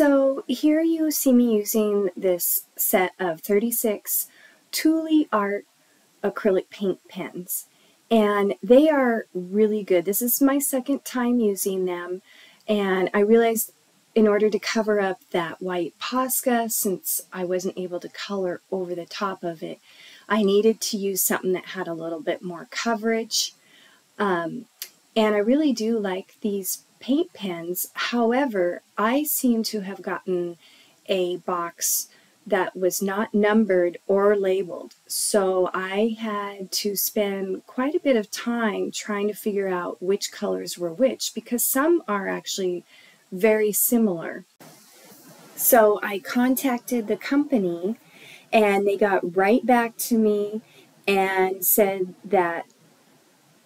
So here you see me using this set of 36 Tooli-Art acrylic paint pens. And they are really good. This is my second time using them. And I realized in order to cover up that white Posca since I wasn't able to color over the top of it I needed to use something that had a little bit more coverage. Um, and I really do like these paint pens. However, I seem to have gotten a box that was not numbered or labeled. So I had to spend quite a bit of time trying to figure out which colors were which because some are actually very similar. So I contacted the company and they got right back to me and said that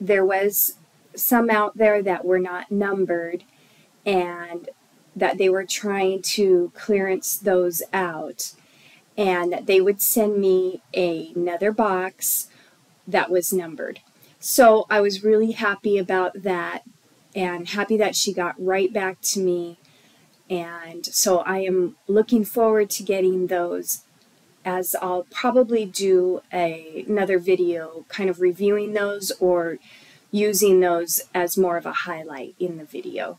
there was some out there that were not numbered and that they were trying to clearance those out and that they would send me a, another box that was numbered. So I was really happy about that and happy that she got right back to me. And so I am looking forward to getting those as I'll probably do a, another video kind of reviewing those or using those as more of a highlight in the video.